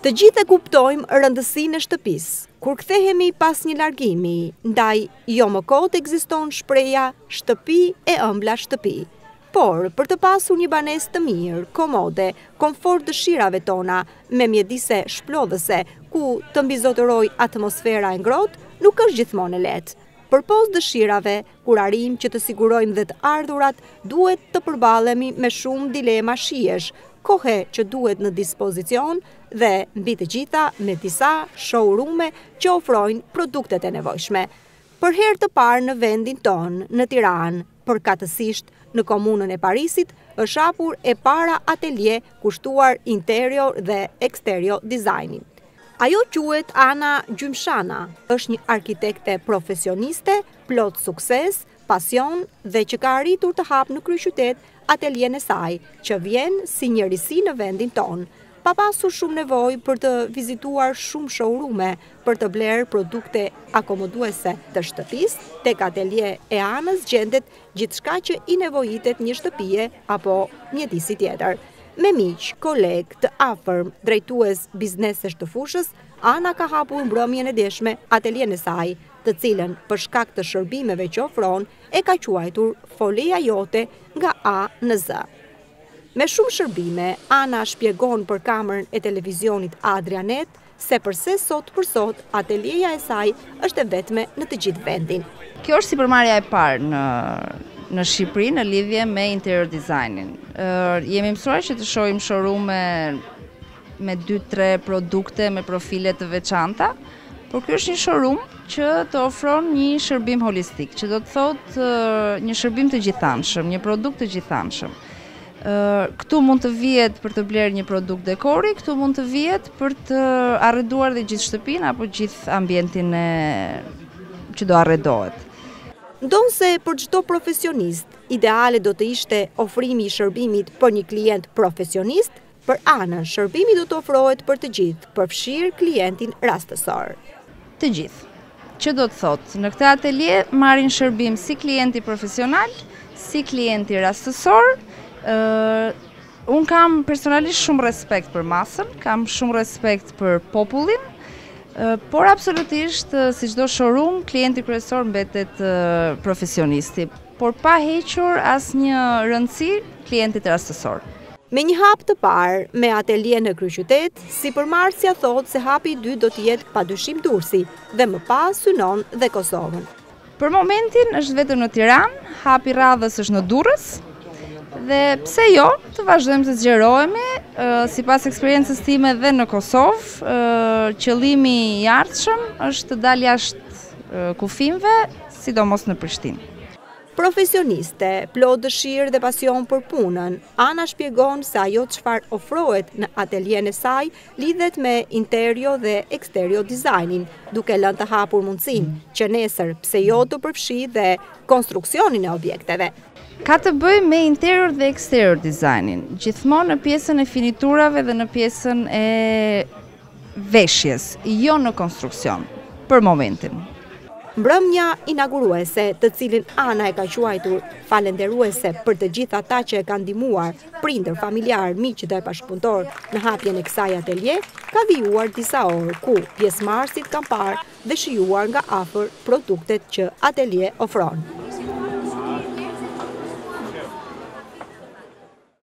Të gjithë e kuptojmë rëndësinë e shtëpisë. Kur kthehemi pas një largimi, ndaj jo më kot ekziston shprehja shtëpi e ëmbla shtëpi. Por, për të pasur një banesë të mirë, komode, komfort dëshirave tona, me mjedise shplodhëse, ku të mbizotërojë atmosfera e ngrohtë, nuk është gjithmonë e lehtë. Përpos dëshirave, Kur arrijmë që të sigurojmë dhe të ardhurat, duhet të përballemi me shumë dilema shijesh, kohe që duhet në dispozicion dhe, mbi të gjitha, me disa showroom-e që ofrojnë produktet e nevojshme. Për herë të parë në vendin tonë, në Tiranë, përkatësisht në Komunën e Parisit, është hapur e para atelje kushtuar interior dhe eksterior dizajnit. Ajo quhet Ana Gjymshana, është një arkitekte profesioniste, plot sukses, pasion dhe që ka arritur të hapë në kryeqytet atelien e saj, që vjen si një risi në vendin tonë, pa pasur shumë nevojë për të vizituar shumë showroom-e për të blerë produkte akomoduese të shtëpisë, tek atelieja e Anës gjendet gjithçka që i nevojitet një shtëpie apo mjedisi tjetër. Me miq, kolegë, të afërm, drejtues biznesesh të fushës, Ana ka hapur mbrëmjen e djeshme atelien e saj, të cilën për shkak të shërbimeve që ofron e ka quajtur Foleja jote nga A në Z. Me shumë shërbime, Ana shpjegon për kamerën e televizionit Adrianet se përse sot për sot atelieja e saj është e vetme në të gjithë vendin. Kjo është sipërmarrja e parë në në Shqipëri në lidhje me interior designin. Jemi mësuar që të shohim showroom me 2-3 produkte me profile të veçanta, Por ky është një showroom që të ofron një shërbim holistik, që do të thotë një shërbim të gjithanshëm, një produkt të gjithanshëm. Këtu mund të vihet për të blerë një produkt dekori, këtu mund të vihet për të arreduar dhe gjithë shtëpinë apo gjithë ambientin që do arredohet. Ndonëse për çdo profesionist, ideale do të ishte ofrimi i shërbimit për një klient profesionist, Për Anën, shërbimi do të ofrohet për të gjithë, përfshirë klientin rastësor. Të gjithë. Që do të thotë, në këtë atelje marrin shërbim si klienti profesional, si klienti rastësor. Unë kam personalisht shumë respekt për masën, kam shumë respekt për popullin, por absolutisht si çdo showroom, klienti kryesor mbetet profesionisti. por pa hequr asnjë rëndësi klientit rastësor. Me një hap të parë, me atelie në kryeqytet, sipërmarrësja thotë se hapi i dytë do të jetë padyshim Durrësi dhe më pas synon dhe Kosovën. Për momentin është vetëm në Tiranë, hapi i radhës është në Durrës dhe pse jo, të vazhdojmë të zgjerohemi, sipas eksperiencës sime dhe në Kosovë, qëllimi i ardhshëm është të dal jashtë kufijve, sidomos në Prishtinë. Profesioniste, plot dëshirë dhe pasion për punën, Ana shpjegon se ajo çfarë ofrohet në atelien e saj lidhet me interior dhe eksterior dizajnin, duke lënë të hapur mundësinë që nesër pse jo të përfshijë dhe konstruksionin e objekteve. Ka të bëjë me interior dhe eksterior dizajnin, gjithmonë në pjesën e finiturave dhe në pjesën e veshjes, jo në konstruksion, për momentin. Mbrëmja inaguruese, të cilin Ana e ka quajtur falënderuese për të gjithë ata që e kanë ndihmuar, prindër, familjarë, miq dhe bashkëpunëtorë në hapjen e kësaj atelie, ka vijuar disa orë ku pjesëmarrësit kanë parë dhe shijuar nga afër produktet që atelie ofron.